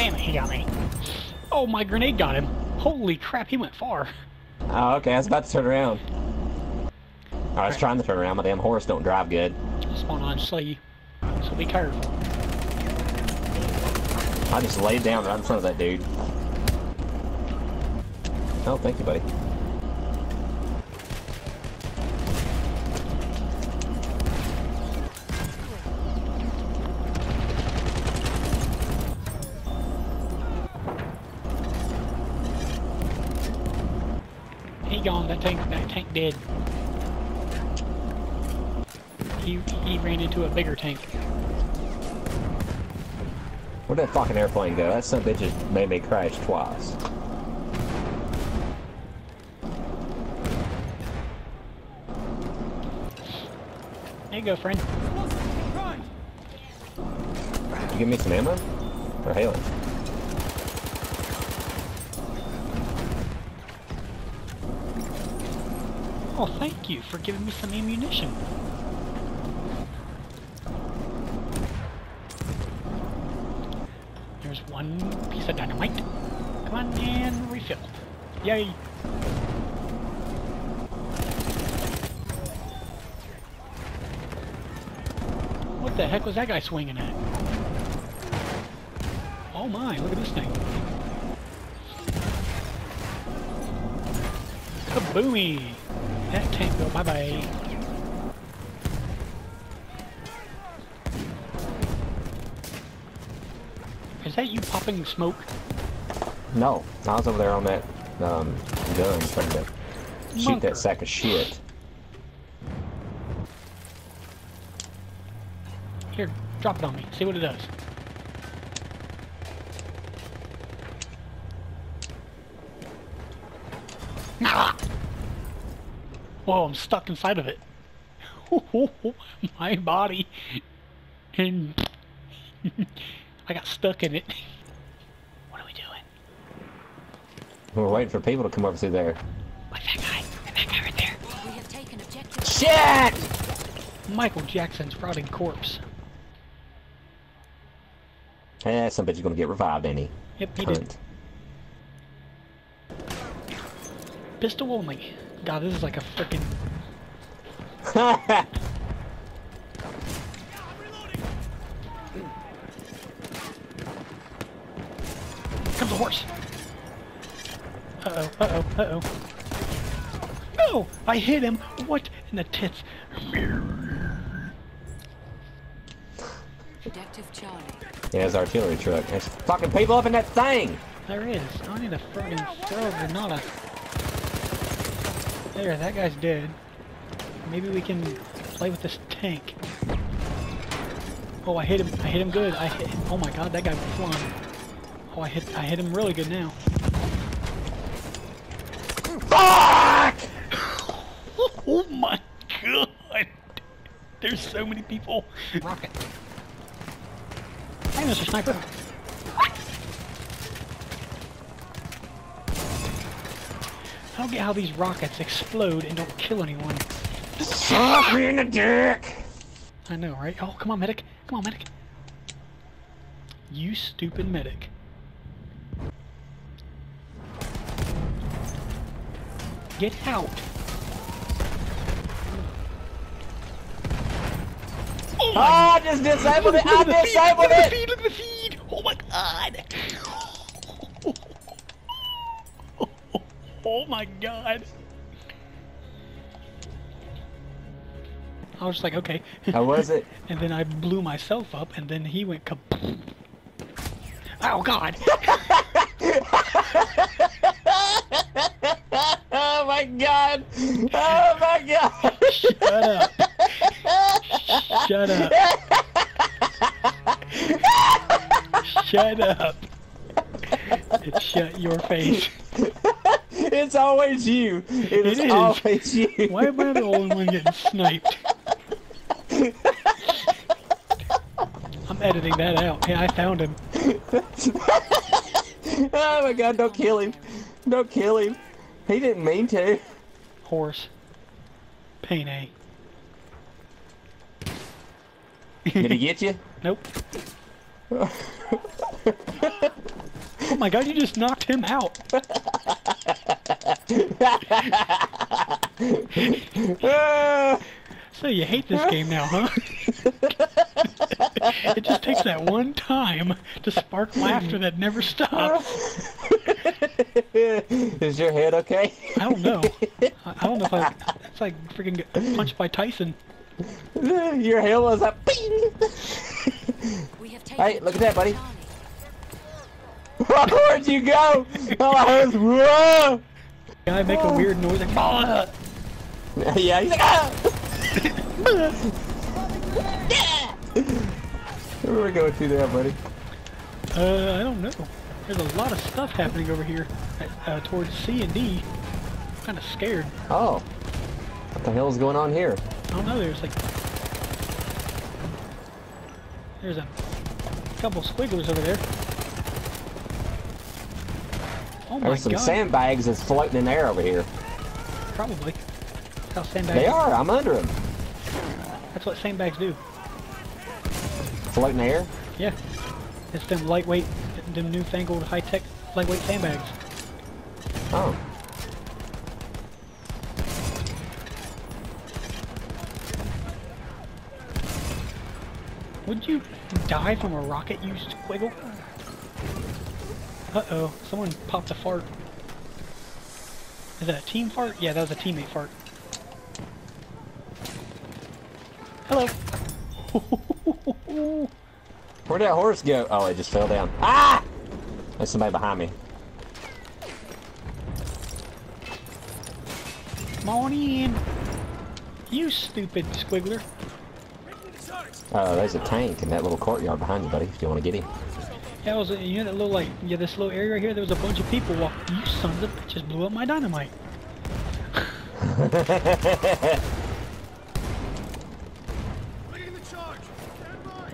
Damn it, he got me. Oh, my grenade got him. Holy crap, he went far. Oh, okay, I was about to turn around. I was trying to turn around, my damn horse don't drive good. Spawn on slay So be careful. I just laid down right in front of that dude. Oh, thank you, buddy. That tank. That tank dead. He he ran into a bigger tank. Where'd that fucking airplane go? That son bitch just made me crash twice. There you go, friend. You give me some ammo? Or Haley? Oh, thank you for giving me some ammunition. There's one piece of dynamite. Come on, and refill. Yay! What the heck was that guy swinging at? Oh my, look at this thing. Kaboomy! That tank go bye-bye. Is that you popping smoke? No, I was over there on that um, gun trying to shoot Bunker. that sack of shit. Here, drop it on me. See what it does. Ah! Whoa, I'm stuck inside of it. My body. And I got stuck in it. What are we doing? We're waiting for people to come over through there. Like that guy. And that guy right there. We have taken objective. Shit! Michael Jackson's rotting corpse. Eh, some bitch is gonna get revived, ain't he? Yep, he did. Pistol only. God, this is like a freaking comes a horse. Uh-oh, uh-oh, uh-oh. No! I hit him! What in the tits? Objective Charlie. yeah, his artillery truck. There's fucking people up in that thing! There is. I need a friggin' throw a granada. There, that guy's dead. Maybe we can play with this tank. Oh, I hit him. I hit him good. I hit. Oh my god, that guy flying. Oh, I hit. I hit him really good now. Fuck! Oh my god! There's so many people. Rocket. Hey, Mr. Sniper. I don't get how these rockets explode and don't kill anyone. Suck me in the dick! I know, right? Oh, come on, medic. Come on, medic. You stupid medic. Get out. Oh Ah, I just disabled it! I Look at the feed, disabled look at the it! feed, look at the feed! Oh my god! Oh my god! I was like, okay. How was it? And then I blew myself up, and then he went kaboom. Oh god! Oh my god! Oh my god! Shut up! Shut up! Shut up! Shut your face. It's always you. It is, It is. always you. Why am I the only one getting sniped? I'm editing that out. Hey, I found him. Oh my god, don't kill him. Don't kill him. He didn't mean to. Horse. Pain A. Did he get you? Nope. Oh my god, you just knocked him out. So you hate this game now, huh? it just takes that one time to spark laughter that never stops. Is your head okay? I don't know. I, I don't know if I. It's like freaking punched by Tyson. your head was up. Bing! We have Hey, look at that, buddy. Where'd you go? All I heard was whoa! Guy make a weird noise like. "Ah!" Yeah, he's like, ah! Where are we going to there, buddy? Uh, I don't know. There's a lot of stuff happening over here uh, towards C and D. I'm kind of scared. Oh. What the hell is going on here? I don't know. There's like there's a couple squigglers over there. Oh my There's some god! sandbags that's floating in the air over here. Probably. That's how sandbags. They are. I'm under them. That's what sandbags do. Floating in the air? Yeah. It's them lightweight, them newfangled high-tech lightweight sandbags. Oh. Would you die from a rocket, you squiggle? Uh-oh, someone popped a fart. Is that a team fart? Yeah, that was a teammate fart. Hello. Where'd that horse go? Oh, it just fell down. Ah! There's somebody behind me. Come on in. You stupid squiggler. Oh, there's a tank in that little courtyard behind you, buddy, if you want to get him. Yeah, it was, you know that little, like, yeah, this little area right here, there was a bunch of people walking. You sons of bitches blew up my dynamite. Leading the charge! Stand by!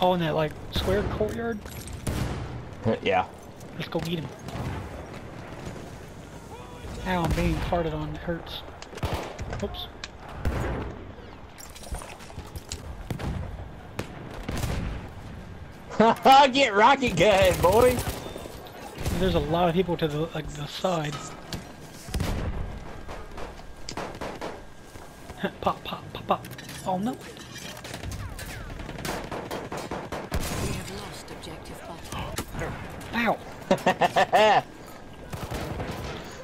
Oh, in that, like, square courtyard? yeah. Let's go get him. Ow, I'm being farted on. It hurts. Oops. get rocket gun, boy! There's a lot of people to the like the side. pop, pop, pop, pop. Oh no. We have lost objective. Ow.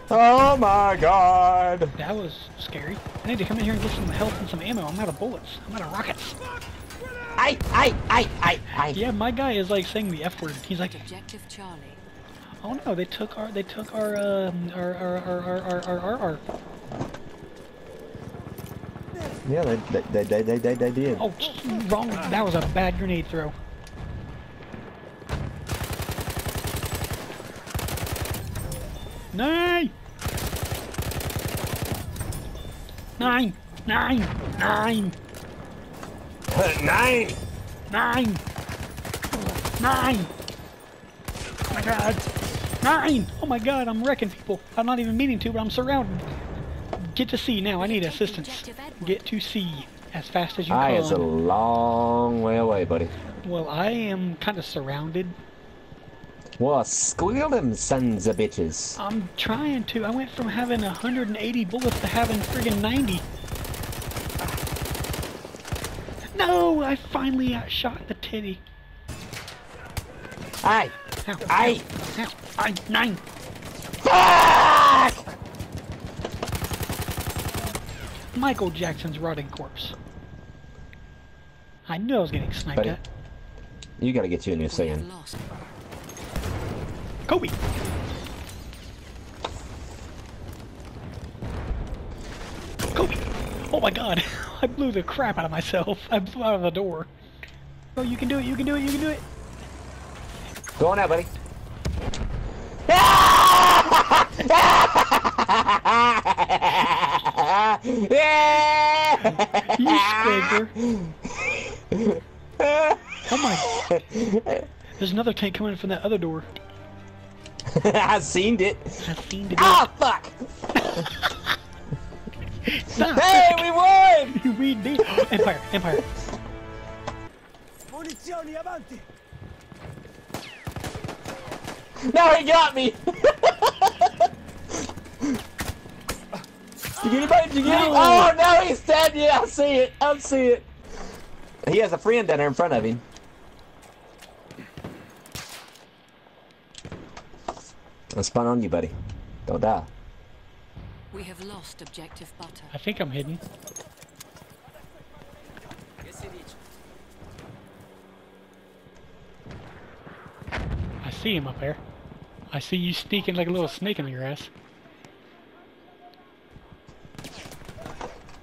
Oh my god! That was scary. I need to come in here and get some health and some ammo. I'm out of bullets. I'm out of rockets. I, I, I, I, I. Yeah, my guy is like saying the F word. He's like, Objective Charlie. oh no, they took our, they took our, um, our, our, our, our, our, our, our, our. Yeah, they, they, they, they, they, they did. Oh, wrong. That was a bad grenade throw. Nine! Nine! Nine! Nine! Nine! Nine! Nine! Oh my god! Nine! Oh my god, I'm wrecking people. I'm not even meaning to, but I'm surrounded. Get to C now. I need assistance. Get to C as fast as you I can. is a long way away, buddy. Well, I am kind of surrounded. Well, squeal them sons of bitches. I'm trying to. I went from having 180 bullets to having friggin' 90. No! I finally outshot the titty. Aye! Ow, Aye! ow, ow, I, nine! Fuck! Michael Jackson's rotting corpse. I knew I was getting sniped Buddy. at. You gotta get you a new We have sand. lost. Kobe! Kobe! Oh my god! I blew the crap out of myself. I blew out of the door. Oh, you can do it, you can do it, you can do it! Go on out, buddy. You squigger! Oh my... There's another tank coming from that other door. I seen it. I've seen it. Ah, fuck! Stop! Hey, Empire, Empire. Munizione Giovani, avanti! No, he got me! Did you get anybody? Did you get him? No. Oh, no, he's dead! Yeah, I see it. I see it. He has a friend down there in front of him. I'm spun on you, buddy. Don't die. We have lost objective butter. I think I'm hidden. I see him up there. I see you sneaking like a little snake in the grass.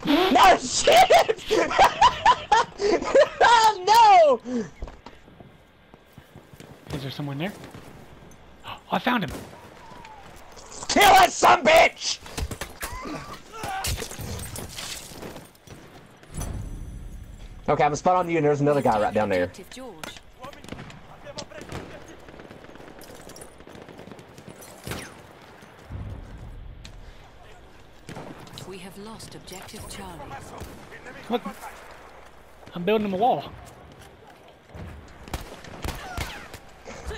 No shit! oh, no! Is there someone there? Oh, I found him. Kill that some bitch! Okay, I'm a spot on you, and there's another guy right down there. George. We have lost objective Charlie. Look. I'm building him a wall.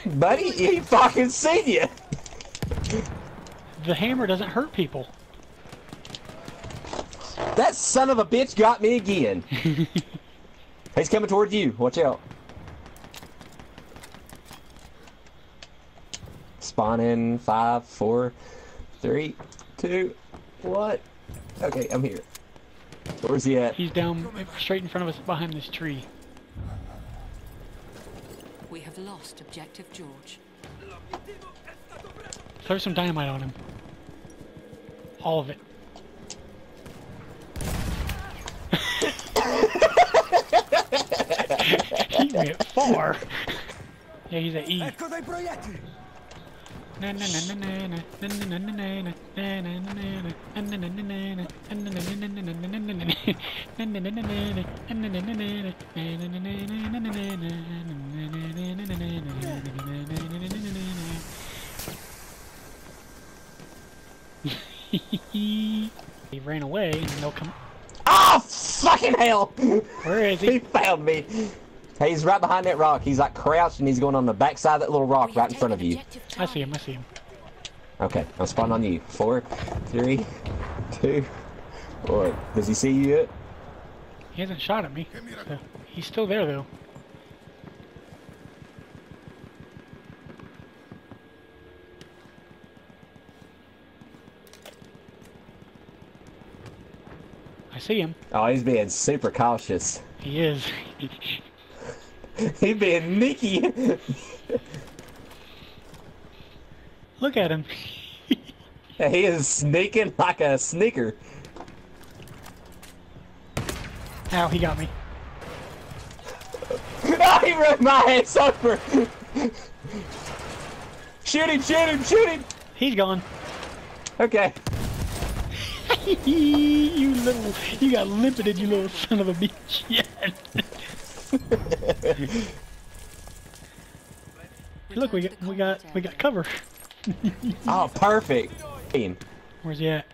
Buddy, he fucking seen you! The hammer doesn't hurt people. That son of a bitch got me again. He's coming towards you. Watch out. Spawn in five, four, three, two, one. Okay, I'm here. Where's he at? He's down straight in front of us behind this tree. We have lost objective George. Throw some dynamite on him. All of it. he went far. Yeah, he's at E. He ran away and they'll come. Oh, fucking hell! Where is he he? found me. Hey, he's right behind that rock. He's like crouched and he's going on the backside of that little rock right in front of you. I see him. I see him. Okay, I'm spawning on you. Four, three, two, one. Does he see you yet? He hasn't shot at me. So uh, he's still there though. I see him. Oh, he's being super cautious. He is. He's being Nicky. Look at him. he is sneaking like a sneaker. Ow, he got me. Oh, he ripped my ass over. shoot him, shoot him, shoot him. He's gone. Okay. you little, you got limited, you little son of a bitch. Yeah. Look, we got, we got, we got cover. Oh, perfect. Where's he at?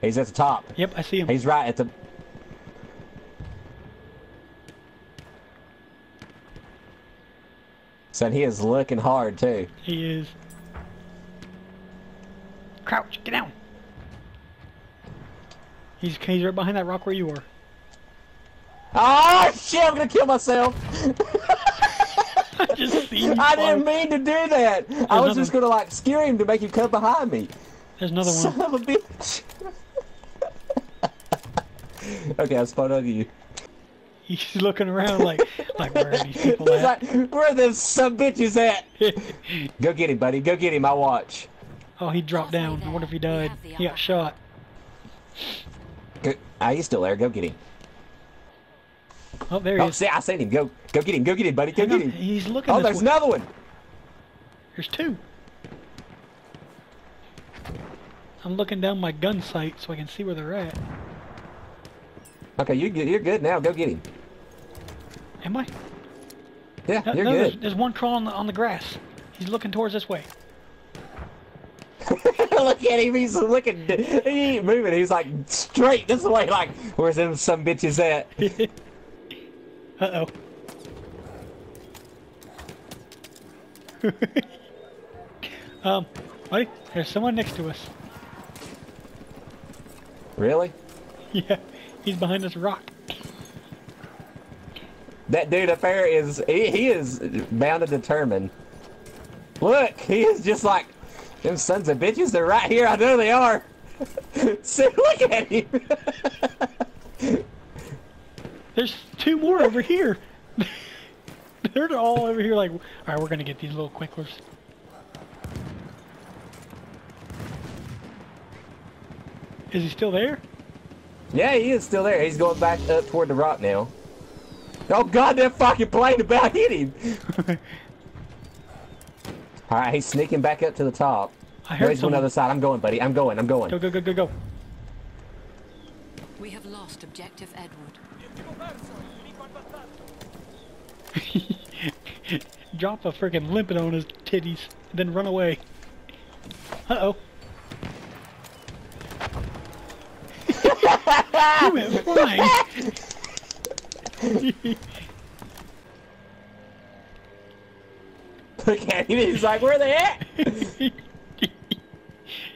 He's at the top. Yep, I see him. He's right at the. Son, he is looking hard too. He is. Crouch, get down. He's, he's right behind that rock where you Oh shit! I'm gonna kill myself. I just see you. I didn't mean to do that. I was just gonna like scare him to make him come behind me. There's another one. Son of a bitch. okay, I'm spot on you. He's looking around like, like where are these people He's at? like, where are them some bitches at? Go get him, buddy. Go get him. I watch. oh, he dropped down. I wonder if he died. He got shot. Ah, he's still there. Go get him. Oh, there he Oh, is. see, I seen him. Go, go get him. Go get him, buddy. Go Hang get on, him. He's looking Oh, there's way. another one. There's two. I'm looking down my gun sight so I can see where they're at. Okay, you good you're good now. Go get him. Am I? Yeah, No, you're no, there's, good. there's one crawling on the, on the grass. He's looking towards this way. Look at him. He's looking. He ain't moving. He's like straight this way. Like, where's them some bitches at? Uh oh. um, buddy, there's someone next to us. Really? Yeah, he's behind this rock. That dude up there is he, he is bound to determine. Look, he is just like them sons of bitches. They're right here. I know they are. See, look at him. There's two more over here. They're all over here like, all right, we're gonna get these little quicklers. Is he still there? yeah, he is still there. He's going back up toward the rock now. Oh God, that fucking plane about hit him. All right, he's sneaking back up to the top. I heard on the other side. I'm going, buddy. I'm going. I'm going. Go, go, go, go, go. We have lost objective Edward. Drop a freaking limpet on his titties, then run away. Uh oh. he went flying. Look at him. He's like, where they at?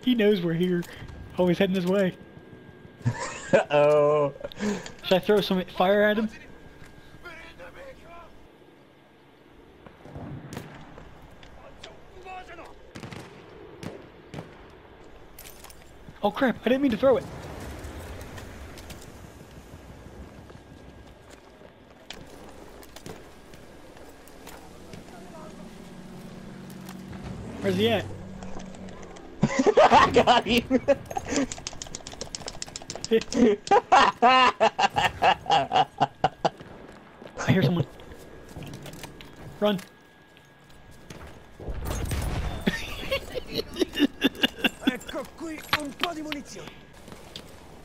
he knows we're here. Always heading this way. Uh-oh. Should I throw some fire at him? Oh crap, I didn't mean to throw it. Where's he at? I got him. I hear someone. Run. Ecco qui un po' di munizioni.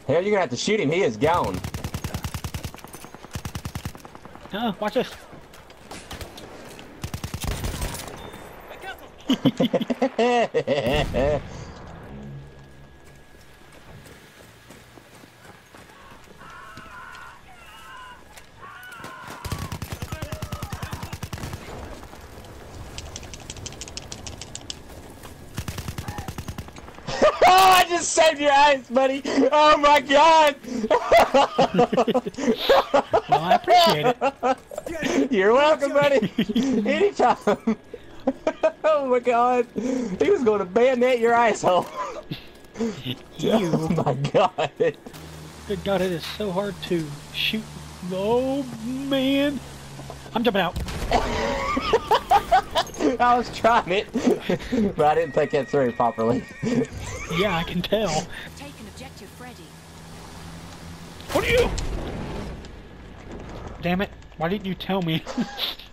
Hell, you're gonna have to shoot him. He is gone. Uh, watch this. Oh, I just saved your eyes, buddy. Oh my god. Well, I appreciate it. You're welcome, buddy. Anytime. oh my god. He was going to bayonet your asshole. Oh my god. Good God, it is so hard to shoot. Oh man, I'm jumping out. I was trying it, but I didn't think it through properly. Yeah, I can tell. Taken objective Freddy. What are you? Damn it! Why didn't you tell me?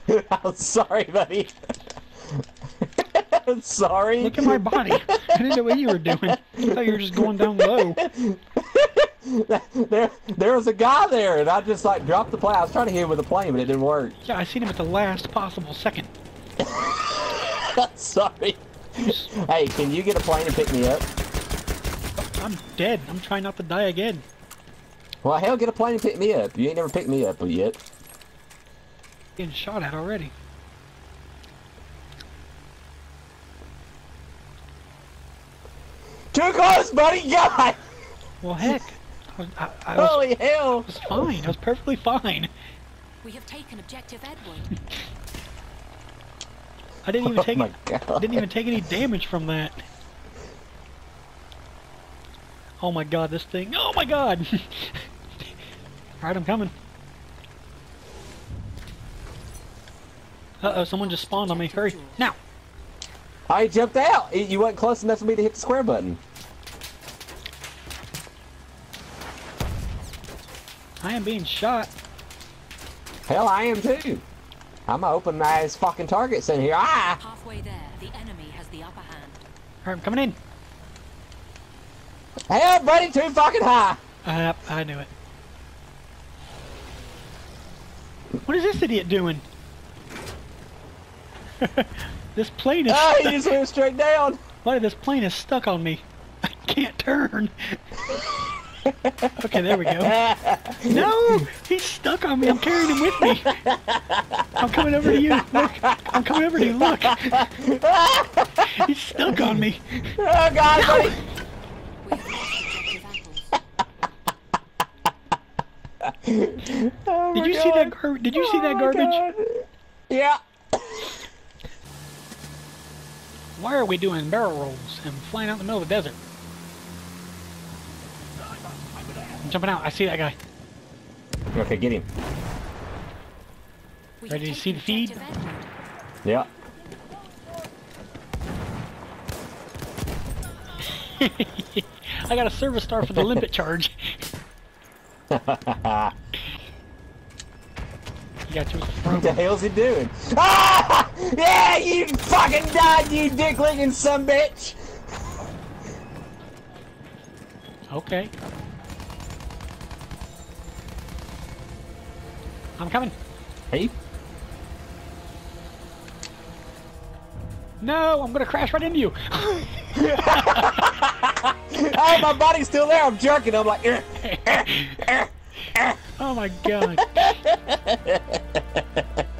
I'm sorry, buddy. I'm sorry. Look at my body. I didn't know what you were doing. I thought you were just going down low. there, there was a guy there, and I just like dropped the plane. I was trying to hit him with a plane, but it didn't work. Yeah, I seen him at the last possible second. Sorry. Hey, can you get a plane and pick me up? I'm dead. I'm trying not to die again. Well, hell, get a plane and pick me up. You ain't never picked me up yet. Getting shot at already. Too close, buddy. God. Well, heck. I I, I was, Holy hell. I was fine. I was perfectly fine. We have taken objective Edward. I didn't even Oh take my it. God. Didn't even take any damage from that. Oh my god, this thing. Oh my god! Alright, I'm coming. Uh oh, someone just spawned on me. Hurry. Now! I jumped out. You wasn't close enough for me to hit the square button. I am being shot. Hell, I am too. I'm gonna open eyes fucking targets in here. Ah! Halfway there, the enemy has the upper hand. Alright, I'm coming in. Hell, buddy, too fucking high. Uh, I knew it. What is this idiot doing? this plane is Ah, he stuck. just went straight down. Buddy, this plane is stuck on me. I can't turn. Okay, there we go. No! He's stuck on me. I'm carrying him with me. I'm coming over to you. Look. I'm coming over to you. Look. He's stuck on me. Oh god, buddy! We have lost objective apples. Oh Did my you see that gar- Did you see Oh that garbage? God. Yeah. Why are we doing barrel rolls and flying out in the middle of the desert? I'm jumping out. I see that guy. Okay, get him. Ready have to see the feed? Yeah. I got a service star for the limpet charge. you got yours from. What the hell's he doing? Ah! Yeah, you fucking died, you dick licking some bitch! Okay. I'm coming. Hey? No, I'm gonna crash right into you. Oh, my body's still there. I'm jerking. I'm like, oh my god.